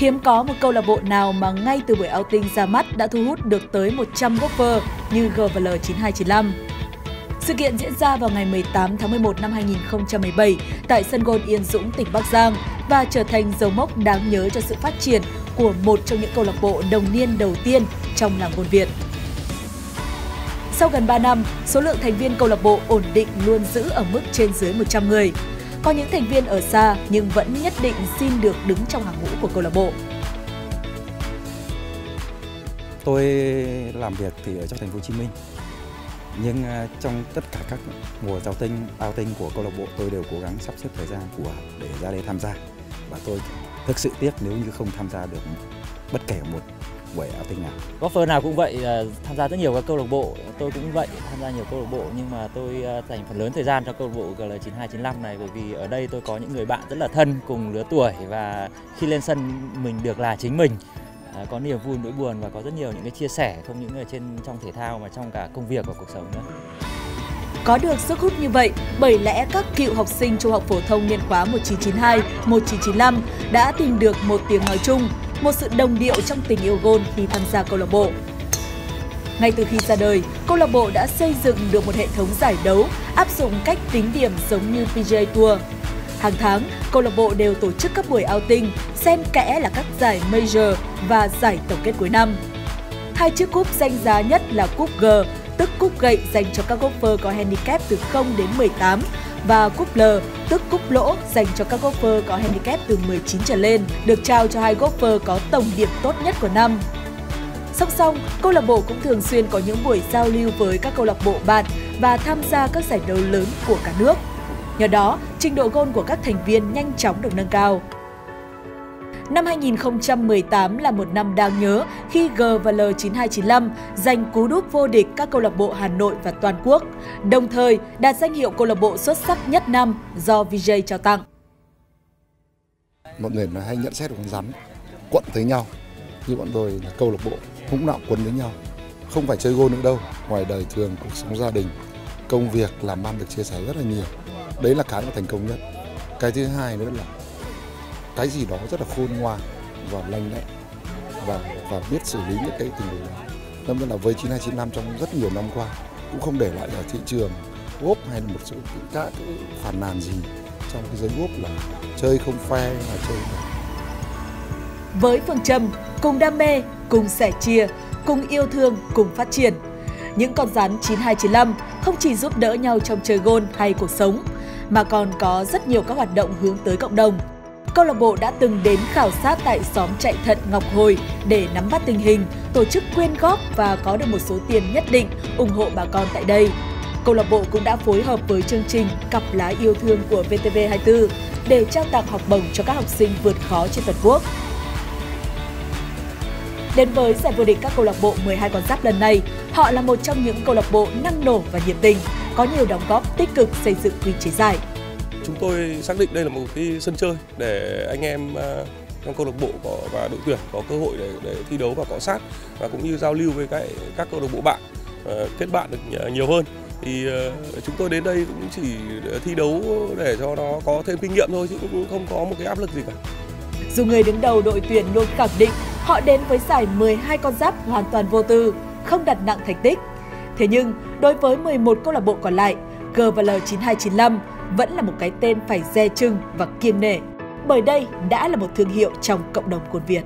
Hiếm có một câu lạc bộ nào mà ngay từ buổi outing ra mắt đã thu hút được tới 100 golfer như GVL 9295. Sự kiện diễn ra vào ngày 18 tháng 11 năm 2017 tại sân golf Yên Dũng, tỉnh Bắc Giang và trở thành dấu mốc đáng nhớ cho sự phát triển của một trong những câu lạc bộ đồng niên đầu tiên trong làng golf Việt. Sau gần 3 năm, số lượng thành viên câu lạc bộ ổn định luôn giữ ở mức trên dưới 100 người. Có những thành viên ở xa nhưng vẫn nhất định xin được đứng trong hàng ngũ của câu lạc bộ. Tôi làm việc thì ở trong thành phố Hồ Chí Minh. Nhưng à, trong tất cả các mùa giao tinh, ao tinh của câu lạc bộ tôi đều cố gắng sắp xếp thời gian của để ra đây tham gia. Và tôi thực sự tiếc nếu như không tham gia được bất kể một buổi outing nào. Golfer nào cũng vậy, à, tham gia rất nhiều các câu lạc bộ. Tôi cũng vậy, tham gia nhiều câu lạc bộ nhưng mà tôi à, dành phần lớn thời gian cho câu lạc bộ GL9295 này bởi vì ở đây tôi có những người bạn rất là thân cùng lứa tuổi và khi lên sân mình được là chính mình. À, có niềm vui nỗi buồn và có rất nhiều những cái chia sẻ không những ở trên trong thể thao mà trong cả công việc và cuộc sống nữa. Có được sức hút như vậy, bởi lẽ các cựu học sinh trung học phổ thông niên khóa 1992, 1995 đã tìm được một tiếng nói chung, một sự đồng điệu trong tình yêu gôn khi tham gia câu lạc bộ. Ngay từ khi ra đời, câu lạc bộ đã xây dựng được một hệ thống giải đấu áp dụng cách tính điểm giống như PGA Tour. Hàng tháng, câu lạc bộ đều tổ chức các buổi outing, xen kẽ là các giải major và giải tổng kết cuối năm. Hai chiếc cúp danh giá nhất là cúp G, tức cúp gậy dành cho các golfer có handicap từ 0 đến 18 và cúp L, tức cúp lỗ dành cho các golfer có handicap từ 19 trở lên, được trao cho hai golfer có tổng điểm tốt nhất của năm. Song song, câu lạc bộ cũng thường xuyên có những buổi giao lưu với các câu lạc bộ bạn và tham gia các giải đấu lớn của cả nước. Nhờ đó, trình độ gôn của các thành viên nhanh chóng được nâng cao. Năm 2018 là một năm đáng nhớ khi G và L9295 giành cú đúp vô địch các câu lạc bộ Hà Nội và toàn quốc, đồng thời đạt danh hiệu câu lạc bộ xuất sắc nhất năm do VJ trao tặng. Mọi người nói hay nhận xét của con rắn, quận với nhau, như bọn tôi là câu lạc bộ lúc nào quấn với nhau. Không phải chơi gôn nữa đâu, ngoài đời thường, cuộc sống gia đình, công việc, làm ăn được chia sẻ rất là nhiều. Đấy là cái mà thành công nhất. Cái thứ hai nữa là cái gì đó rất là khôn ngoan và lành lẹ và và biết xử lý những cái tình huống đó. Nên là với 9295 trong rất nhiều năm qua cũng không để lại ở thị trường gốp hay là một số các cái phản nàn gì trong cái giới gốp là chơi không phe là chơi với phương châm cùng đam mê, cùng sẻ chia, cùng yêu thương, cùng phát triển. Những con rắn 9295 không chỉ giúp đỡ nhau trong chơi gôn hay cuộc sống, mà còn có rất nhiều các hoạt động hướng tới cộng đồng. Câu lạc bộ đã từng đến khảo sát tại xóm chạy thận Ngọc Hồi để nắm bắt tình hình, tổ chức quyên góp và có được một số tiền nhất định ủng hộ bà con tại đây. Câu lạc bộ cũng đã phối hợp với chương trình Cặp lá yêu thương của VTV24 để trao tặng học bổng cho các học sinh vượt khó trên toàn quốc. Đến với giải vô địch các câu lạc bộ 12 con giáp lần này, họ là một trong những câu lạc bộ năng nổ và nhiệt tình, có nhiều đóng góp tích cực xây dựng quy chế giải. Chúng tôi xác định đây là một cái sân chơi để anh em à, trong câu lạc bộ có, và đội tuyển có cơ hội để, để thi đấu và cọ sát và cũng như giao lưu với các các câu lạc bộ bạn à, kết bạn được à, nhiều hơn thì chúng tôi đến đây cũng chỉ thi đấu để cho nó có thêm kinh nghiệm thôi chứ cũng không có một cái áp lực gì cả. Dù người đứng đầu đội tuyển luôn khẳng định họ đến với giải 12 con giáp hoàn toàn vô tư, không đặt nặng thành tích. Thế nhưng, đối với 11 câu lạc bộ còn lại, GVL 9295 vẫn là một cái tên phải dè chừng và kiên nể, bởi đây đã là một thương hiệu trong cộng đồng côn Việt.